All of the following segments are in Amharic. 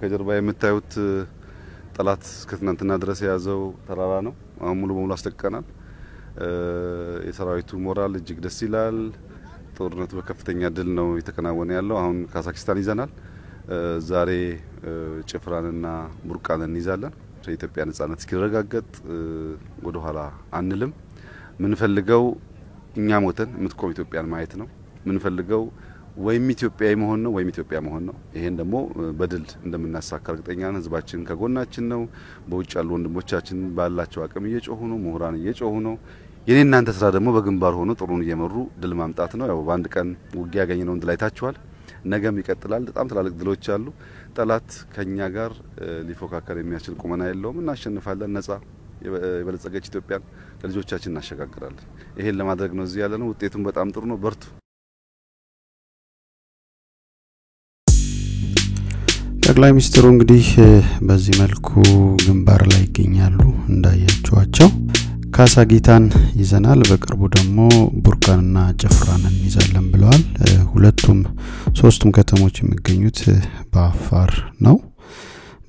ከጀርባ የምታዩት ጠላት እስከ ትናንትና ድረስ የያዘው ተራራ ነው። አሁን ሙሉ በሙሉ አስለቅቀናል። የሰራዊቱ ሞራል እጅግ ደስ ይላል። ጦርነቱ በከፍተኛ ድል ነው የተከናወነ ያለው። አሁን ካዛክስታን ይዘናል። ዛሬ ጭፍራንና ቡርቃን እንይዛለን። የኢትዮጵያ ነጻነት እስኪረጋገጥ ወደ ኋላ አንልም። ምንፈልገው እኛ ሞተን የምትቆም ኢትዮጵያን ማየት ነው። ምንፈልገው ወይም ኢትዮጵያዊ መሆን ነው ወይም ኢትዮጵያ መሆን ነው። ይሄን ደግሞ በድል እንደምናሳካ እርግጠኛ ነን። ህዝባችን ከጎናችን ነው። በውጭ ያሉ ወንድሞቻችን ባላቸው አቅም እየጮሁ ነው። ምሁራን እየጮሁ ነው። የኔ እናንተ ስራ ደግሞ በግንባር ሆኖ ጥሩን እየመሩ ድል ማምጣት ነው። ያው በአንድ ቀን ውጊያ ያገኘነውን ድል አይታችኋል። ነገም ይቀጥላል። በጣም ትላልቅ ድሎች አሉ። ጠላት ከኛ ጋር ሊፎካከር የሚያስችል ቁመና የለውም። እናሸንፋለን። ነጻ የበለጸገች ኢትዮጵያን ለልጆቻችን እናሸጋግራለን። ይሄን ለማድረግ ነው እዚህ ያለ ነው። ውጤቱም በጣም ጥሩ ነው። በርቱ። ጠቅላይ ሚኒስትሩ እንግዲህ በዚህ መልኩ ግንባር ላይ ይገኛሉ። እንዳያችኋቸው ካሳጊታን ይዘናል። በቅርቡ ደግሞ ቡርቃንና ጭፍራን እንይዛለን ብለዋል። ሁለቱም ሶስቱም ከተሞች የሚገኙት በአፋር ነው።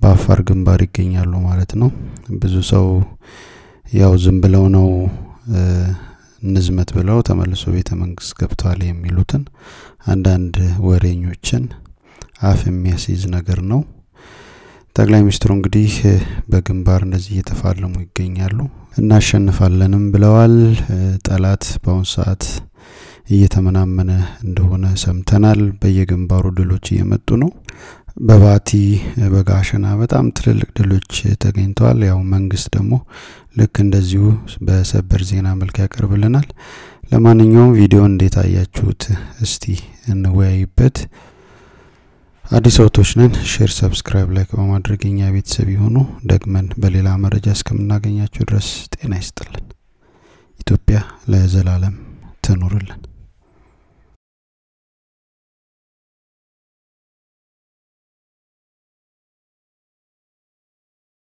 በአፋር ግንባር ይገኛሉ ማለት ነው። ብዙ ሰው ያው ዝም ብለው ነው እንዝመት ብለው ተመልሶ ቤተ መንግስት ገብተዋል የሚሉትን አንዳንድ ወሬኞችን አፍ የሚያስይዝ ነገር ነው። ጠቅላይ ሚኒስትሩ እንግዲህ በግንባር እንደዚህ እየተፋለሙ ይገኛሉ። እናሸንፋለንም ብለዋል። ጠላት በአሁኑ ሰዓት እየተመናመነ እንደሆነ ሰምተናል። በየግንባሩ ድሎች እየመጡ ነው። በባቲ በጋሸና በጣም ትልልቅ ድሎች ተገኝተዋል። ያው መንግስት ደግሞ ልክ እንደዚሁ በሰበር ዜና መልክ ያቀርብልናል። ለማንኛውም ቪዲዮ እንዴት አያችሁት? እስቲ እንወያይበት። አዲስ አውቶች ነን። share፣ subscribe፣ like በማድረግ የኛ ቤተሰብ የሆኑ ደግመን በሌላ መረጃ እስከምናገኛችሁ ድረስ ጤና ይስጥልን። ኢትዮጵያ ለዘላለም ትኑርልን።